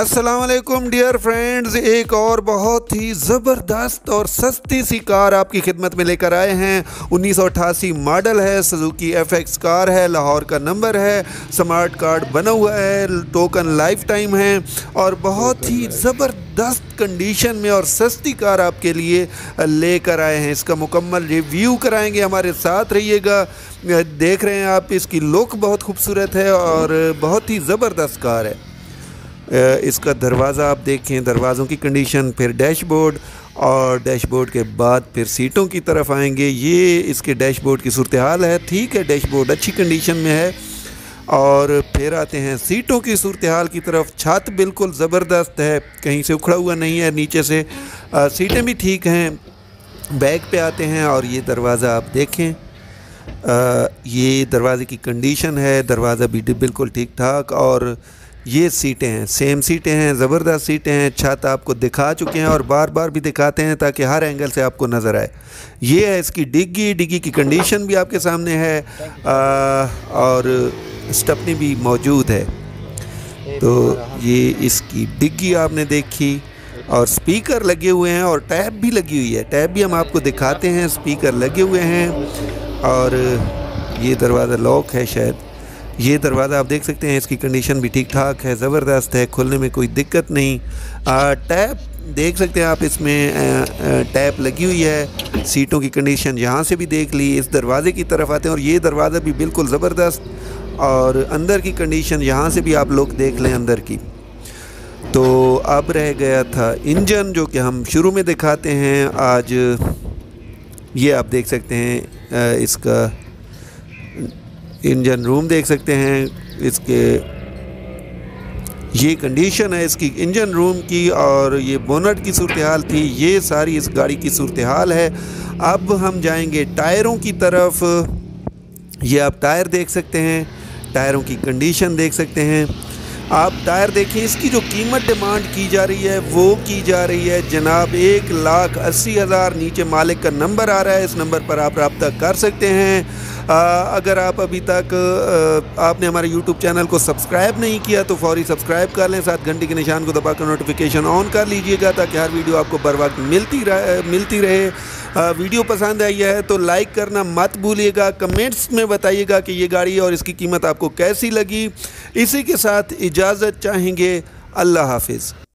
Aslam dear friends एक और बहुत ही ज़बरदस्त और सस्ती सी कार आपकी खिदमत में लेकर आए हैं। उन्नीस सौ अठासी मॉडल है सुजुकी एफ़ एक्स कार है, लाहौर का नंबर है, स्मार्ट कार्ड बना हुआ है, टोकन लाइफ टाइम है और बहुत ही ज़बरदस्त कंडीशन में और सस्ती कार आपके लिए लेकर आए हैं। इसका मुकम्मल रिव्यू कराएँगे, हमारे साथ रहिएगा। देख रहे हैं आप, इसकी लुक बहुत खूबसूरत है और बहुत ही ज़बरदस्त कार है। इसका दरवाज़ा आप देखें दरवाज़ों की कंडीशन फिर डैशबोर्ड और डैशबोर्ड के बाद फिर सीटों की तरफ़ आएँगे। ये इसके डैशबोर्ड की सूरत हाल है। ठीक है डैशबोर्ड अच्छी कंडीशन में है। और फिर आते हैं सीटों की सूरत हाल की तरफ़। छत बिल्कुल ज़बरदस्त है। कहीं से उखड़ा हुआ नहीं है नीचे से। आ, सीटें भी ठीक हैं। बैग पे आते हैं और ये दरवाज़ा आप देखें। आ, ये दरवाज़े की कंडीशन है। दरवाज़ा भी बिल्कुल ठीक ठाक और ये सीटें हैं सेम सीटें हैं ज़बरदस्त सीटें हैं छत आपको दिखा चुके हैं और बार बार भी दिखाते हैं ताकि हर एंगल से आपको नज़र आए। ये है इसकी डिग्गी डिग्गी की कंडीशन भी आपके सामने है आ, और स्टपनी भी मौजूद है। तो ये इसकी डिग्गी आपने देखी और स्पीकर लगे हुए हैं और टैब भी लगी हुई है। टैब भी हम आपको दिखाते हैं स्पीकर लगे हुए हैं और ये दरवाज़ा लॉक है शायद। ये दरवाज़ा आप देख सकते हैं इसकी कंडीशन भी ठीक ठाक है ज़बरदस्त है खुलने में कोई दिक्कत नहीं। आ, टैप देख सकते हैं आप इसमें टैप लगी हुई है सीटों की कंडीशन यहाँ से भी देख ली इस दरवाज़े की तरफ़ आते हैं और ये दरवाज़ा भी बिल्कुल ज़बरदस्त और अंदर की कंडीशन यहाँ से भी आप लोग देख लें अंदर की। तो अब रह गया था इंजन जो कि हम शुरू में दिखाते हैं आज ये आप देख सकते हैं इसका इंजन रूम देख सकते हैं। इसके ये कंडीशन है इसकी इंजन रूम की और ये बोनट की सूरत हाल थी। ये सारी इस गाड़ी की सूरत हाल है। अब हम जाएँगे टायरों की तरफ़। ये आप टायर देख सकते हैं। टायरों की कंडीशन देख सकते हैं। आप टायर देखें इसकी जो कीमत डिमांड की जा रही है, वो की जा रही है। जनाब, एक लाख अस्सी हज़ार नीचे मालिक का नंबर आ रहा है। इस नंबर पर आप रबता कर सकते हैं। अगर आप अभी तक आपने हमारे यूट्यूब चैनल को सब्सक्राइब नहीं किया तो फौरी सब्सक्राइब कर लें, साथ घंटे के निशान को दबाकर नोटिफिकेशन ऑन कर लीजिएगा, ताकि हर वीडियो आपको बर वक्त मिलती रहे मिलती रहे। वीडियो पसंद आई है तो लाइक करना मत भूलिएगा, कमेंट्स में बताइएगा कि ये गाड़ी और इसकी कीमत आपको कैसी लगी। इसी के साथ इजाज़त चाहेंगे, अल्लाह हाफिज़।